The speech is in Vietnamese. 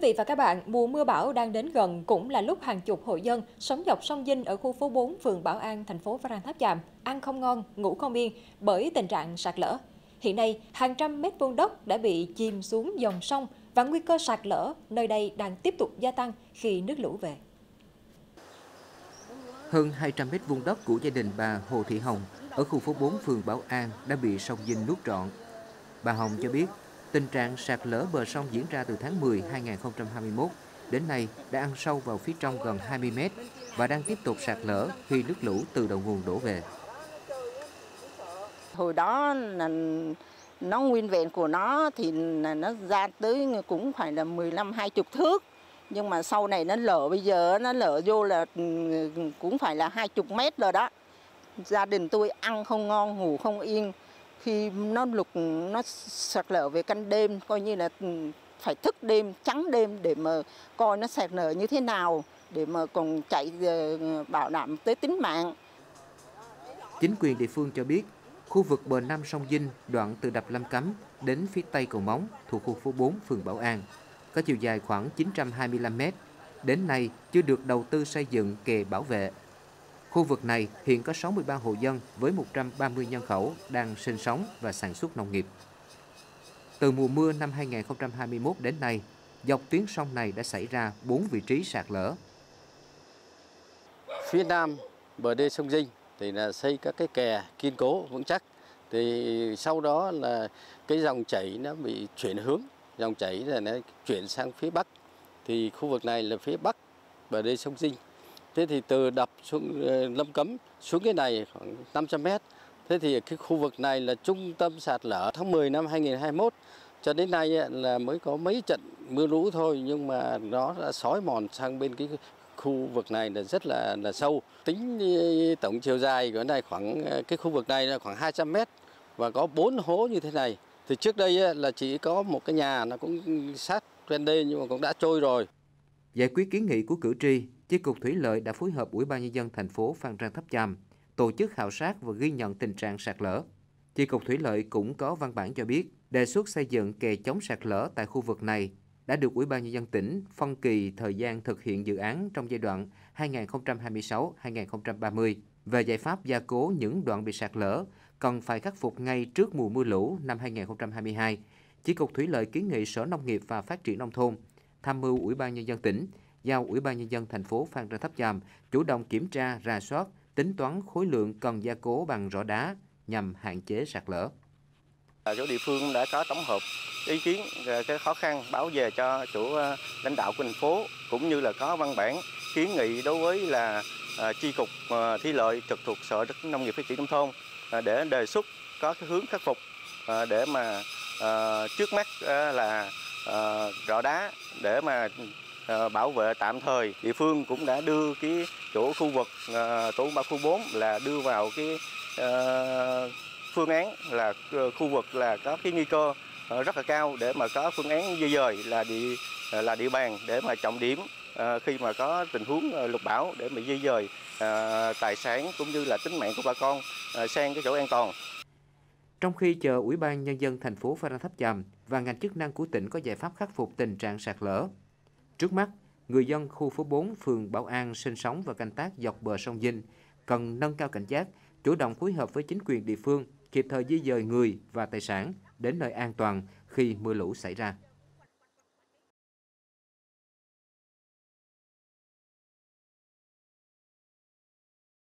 vị và các bạn, mùa mưa bão đang đến gần cũng là lúc hàng chục hộ dân sống dọc sông Dinh ở khu phố 4, phường Bảo An, thành phố Phan Rang Tháp Chàm ăn không ngon, ngủ không yên bởi tình trạng sạt lở. Hiện nay, hàng trăm mét vuông đất đã bị chìm xuống dòng sông và nguy cơ sạt lở nơi đây đang tiếp tục gia tăng khi nước lũ về. Hơn 200 mét vuông đất của gia đình bà Hồ Thị Hồng ở khu phố 4 phường Bảo An đã bị sông Dinh nuốt trọn. Bà Hồng cho biết Tình trạng sạt lở bờ sông diễn ra từ tháng 10 2021 đến nay đã ăn sâu vào phía trong gần 20 mét và đang tiếp tục sạt lở khi nước lũ từ đầu nguồn đổ về. Hồi đó là nó nguyên vẹn của nó thì là nó ra tới cũng phải là 15 20 thước. Nhưng mà sau này nó lở bây giờ nó lở vô là ừ, cũng phải là 20 mét rồi đó. Gia đình tôi ăn không ngon, ngủ không yên khi nó lục nó sạt lở về canh đêm coi như là ừ, phải thức đêm trắng đêm để mà coi nó sạt lở như thế nào để mà còn chạy ờ, bảo đảm tới tính mạng. Chính quyền địa phương cho biết, khu vực bờ Nam sông Dinh đoạn từ đập Lâm Cấm đến phía tây cầu Móng thuộc khu phố 4 phường Bảo An có chiều dài khoảng 925 m. Đến nay chưa được đầu tư xây dựng kè bảo vệ Khu vực này hiện có 63 hộ dân với 130 nhân khẩu đang sinh sống và sản xuất nông nghiệp. Từ mùa mưa năm 2021 đến nay, dọc tuyến sông này đã xảy ra 4 vị trí sạt lở. Phía nam bờ đê sông Dinh thì là xây các cái kè kiên cố vững chắc. Thì sau đó là cái dòng chảy nó bị chuyển hướng, dòng chảy là nó chuyển sang phía bắc. Thì khu vực này là phía bắc bờ đê sông Dinh Thế thì từ đập xuống ờ, Lâm Cấm xuống cái này khoảng 500 mét. Thế thì cái khu vực này là trung tâm sạt lở tháng 10 năm 2021 cho đến nay là mới có mấy trận mưa lũ thôi nhưng mà nó đã sói mòn sang bên cái khu vực này là rất là là sâu. Tính tổng chiều dài của này khoảng ờ, cái khu vực này là khoảng 200 mét và có bốn hố như thế này. Thì trước đây là chỉ có một cái nhà nó cũng sát ven đây nhưng mà cũng đã trôi rồi. Giải quyết kiến nghị của cử tri, Chi cục Thủy lợi đã phối hợp Ủy ban nhân dân thành phố Phan Rang Tháp Chàm tổ chức khảo sát và ghi nhận tình trạng sạt lở. Chi cục Thủy lợi cũng có văn bản cho biết đề xuất xây dựng kè chống sạt lở tại khu vực này đã được Ủy ban nhân dân tỉnh phân kỳ thời gian thực hiện dự án trong giai đoạn 2026-2030 về giải pháp gia cố những đoạn bị sạt lở, cần phải khắc phục ngay trước mùa mưa lũ năm 2022. Chi cục Thủy lợi kiến nghị Sở Nông nghiệp và Phát triển nông thôn tham mưu Ủy ban nhân dân tỉnh giao Ủy ban nhân dân thành phố Phan Rang Tháp Chàm chủ động kiểm tra, rà soát, tính toán khối lượng cần gia cố bằng rõ đá nhằm hạn chế sạt lở. Chỗ địa phương đã có tổng hợp ý kiến cái khó khăn báo về cho chủ ờ, lãnh đạo của thành phố cũng như là có văn bản kiến nghị đối với là à, chi cục ờ, à, thi lợi trực thuộc sở đất nông nghiệp phát triển nông thôn để đề xuất có cái hướng khắc phục để mà trước mắt là rõ đá để mà Ờ, bảo vệ tạm thời địa phương cũng đã đưa cái chỗ khu vực ờ, tổ ba khu 4 là đưa vào cái ờ, phương án là khu vực là có cái nguy cơ rất là cao để mà có phương án di dời là địa là địa bàn để mà trọng điểm khi mà có tình huống lục bão để mà di dời tài sản cũng như là tính mạng của bà con sang cái chỗ an toàn. Trong khi chờ Ủy ban Nhân dân thành phố Phan Rang Tháp Chàm và ngành chức năng của tỉnh có giải pháp khắc phục tình trạng sạt lở, Trước mắt, người dân khu phố 4 phường Bảo An sinh sống và canh tác dọc bờ sông Dinh cần nâng cao cảnh giác, chủ động phối hợp với chính quyền địa phương, kịp thời di dời người và tài sản đến nơi an toàn khi mưa lũ xảy ra.